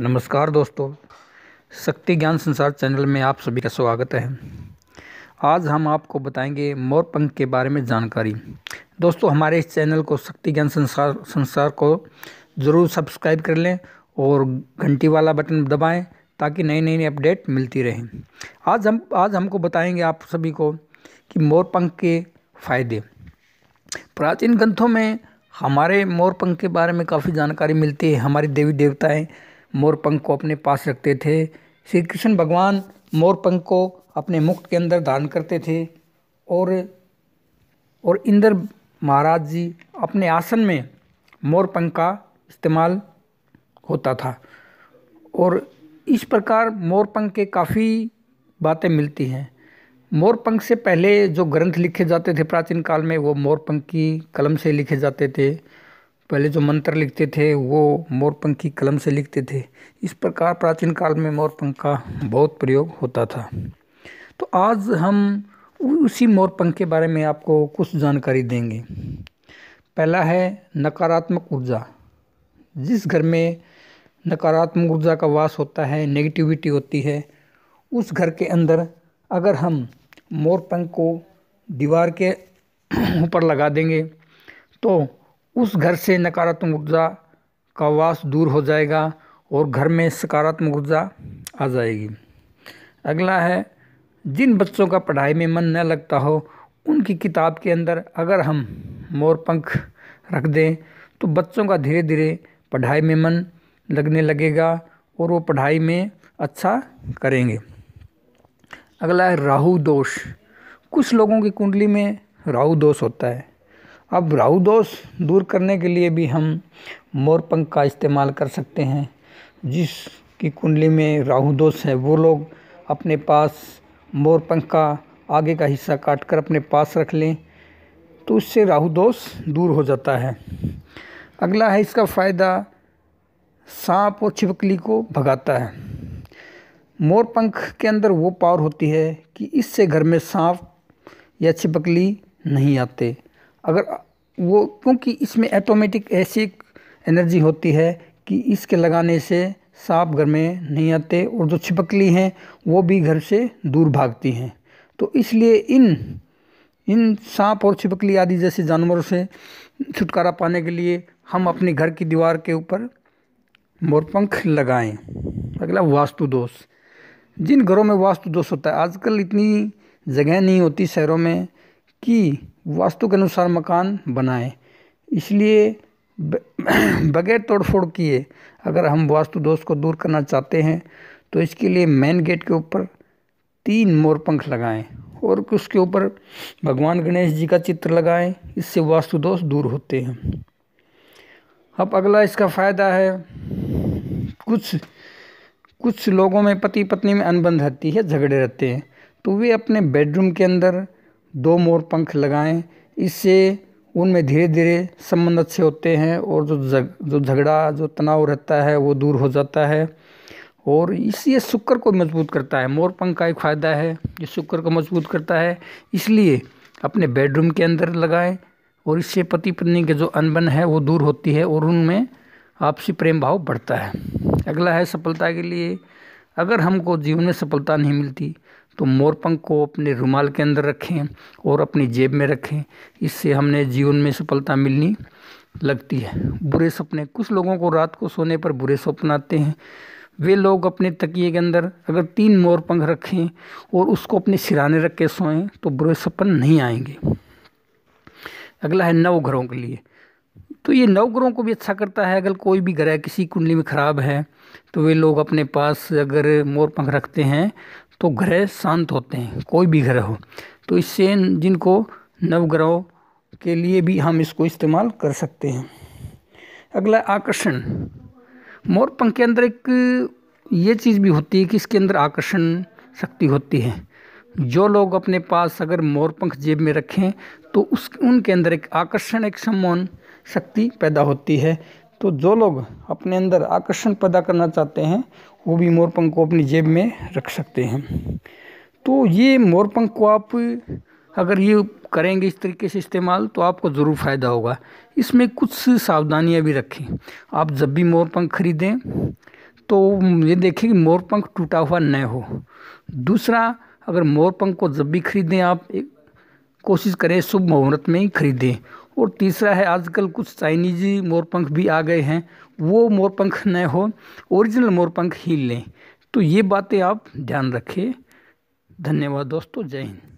नमस्कार दोस्तों, शक्ति ज्ञान संसार चैनल में आप सभी का स्वागत है। आज हम आपको बताएँगे मोर पंख के बारे में जानकारी। दोस्तों, हमारे इस चैनल को शक्ति ज्ञान संसार संसार को ज़रूर सब्सक्राइब कर लें और घंटी वाला बटन दबाएँ ताकि नई नई अपडेट मिलती रहे। आज हम, आज हमको बताएँगे आप सभी को कि मोर पंख के फ़ायदे। प्राचीन ग्रंथों में हमारे मोर पंख के बारे में काफ़ी जानकारी मिलती है। हमारी देवी देवताएँ मोर पंख को अपने पास रखते थे। श्री कृष्ण भगवान मोर पंख को अपने मुक्त के अंदर धारण करते थे और और इंद्र महाराज जी अपने आसन में मोर पंख का इस्तेमाल होता था। और इस प्रकार मोर पंख के काफ़ी बातें मिलती हैं। मोर पंख से पहले जो ग्रंथ लिखे जाते थे प्राचीन काल में, वो मोर पंख की कलम से लिखे जाते थे। पहले जो मंत्र लिखते थे, वो मोरपंख की कलम से लिखते थे। इस प्रकार प्राचीन काल में मोरपंख का बहुत प्रयोग होता था। तो आज हम उसी मोरपंख के बारे में आपको कुछ जानकारी देंगे। पहला है नकारात्मक ऊर्जा। जिस घर में नकारात्मक ऊर्जा का वास होता है नेगेटिविटी होती है, उस घर के अंदर अगर हम मोरपंख को दीवार के ऊपर लगा देंगे तो उस घर से नकारात्मक ऊर्जा का वास दूर हो जाएगा और घर में सकारात्मक ऊर्जा आ जाएगी। अगला है, जिन बच्चों का पढ़ाई में मन न लगता हो, उनकी किताब के अंदर अगर हम मोर पंख रख दें तो बच्चों का धीरे धीरे पढ़ाई में मन लगने लगेगा और वो पढ़ाई में अच्छा करेंगे। अगला है, राहु दोष। कुछ लोगों की कुंडली में राहु दोष होता है। अब राहु दोष दूर करने के लिए भी हम मोर पंख का इस्तेमाल कर सकते हैं। जिसकी कुंडली में राहु दोष है, वो लोग अपने पास मोर पंख का आगे का हिस्सा काट कर अपने पास रख लें तो उससे राहु दोष दूर हो जाता है। अगला है, इसका फ़ायदा सांप और छिपकली को भगाता है। मोर पंख के अंदर वो पावर होती है कि इससे घर में सांप या छिपकली नहीं आते। अगर वो, क्योंकि इसमें ऐटोमेटिक ऐसी एनर्जी होती है कि इसके लगाने से सांप घर में नहीं आते और जो छिपकली हैं, वो भी घर से दूर भागती हैं। तो इसलिए इन इन सांप और छिपकली आदि जैसे जानवरों से छुटकारा पाने के लिए हम अपने घर की दीवार के ऊपर मोरपंख लगाएँ। अगला वास्तु दोष जिन घरों में वास्तु दोष होता है, आजकल इतनी जगह नहीं होती शहरों में कि वास्तु के अनुसार मकान बनाएँ। इसलिए बगैर तोड़फोड़ किए अगर हम वास्तु दोष को दूर करना चाहते हैं तो इसके लिए मेन गेट के ऊपर तीन मोर पंख लगाएँ और उसके ऊपर भगवान गणेश जी का चित्र लगाएँ, इससे वास्तु दोष दूर होते हैं। अब अगला इसका फ़ायदा है, कुछ कुछ लोगों में पति पत्नी में अनबन रहती है, झगड़े रहते हैं। तो वे अपने बेडरूम के अंदर दो मोर पंख लगाएँ। इससे उनमें धीरे धीरे संबंध अच्छे होते हैं और जो जग, जो झगड़ा, जो तनाव रहता है वो दूर हो जाता है। और इसी शुक्र को मज़बूत करता है। मोर पंख का एक फ़ायदा है, ये शुक्र को मज़बूत करता है। इसलिए अपने बेडरूम के अंदर लगाएँ और इससे पति पत्नी के जो अनबन है वो दूर होती है और उनमें आपसी प्रेम भाव बढ़ता है। अगला है सफलता के लिए। अगर हमको जीवन में सफलता नहीं मिलती तो मोरपंख को अपने रुमाल के अंदर रखें और अपनी जेब में रखें। इससे हमने जीवन में सफलता मिलनी लगती है। बुरे सपने, कुछ लोगों को रात को सोने पर बुरे सपने आते हैं। वे लोग अपने तकिए के अंदर अगर तीन मोर पंख रखें और उसको अपने सिराने रख के सोएँ तो बुरे सपन नहीं आएँगे। अगला है नव घरों के लिए। तो ये नव ग्रहों को भी अच्छा करता है। अगर कोई भी ग्रह किसी कुंडली में ख़राब है तो वे लोग अपने पास अगर मोर पंख रखते हैं तो ग्रह शांत होते हैं, कोई भी ग्रह हो। तो इससे जिनको नवग्रहों के लिए भी हम इसको इस्तेमाल कर सकते हैं। अगला आकर्षण। मोर पंख के अंदर एक ये चीज़ भी होती है कि इसके अंदर आकर्षण शक्ति होती है। जो लोग अपने पास अगर मोर पंख जेब में रखें तो उस, उनके अंदर एक आकर्षण, एक सम्मोहन शक्ति पैदा होती है। तो जो लोग अपने अंदर आकर्षण पैदा करना चाहते हैं, वो भी मोरपंख को अपनी जेब में रख सकते हैं। तो ये मोरपंख को आप अगर ये करेंगे इस तरीके से इस्तेमाल तो आपको ज़रूर फ़ायदा होगा। इसमें कुछ सावधानियाँ भी रखें। आप जब भी मोरपंख खरीदें तो ये देखें कि मोरपंख टूटा हुआ न हो। दूसरा, अगर मोरपंख को जब भी खरीदें, आप कोशिश करें शुभ मुहूर्त में ही खरीदें। और तीसरा है, आजकल कुछ चाइनीजी मोरपंख भी आ गए हैं। वो मोरपंख न हो, ओरिजिनल मोरपंख ही लें। तो ये बातें आप ध्यान रखें। धन्यवाद दोस्तों, जय हिंद।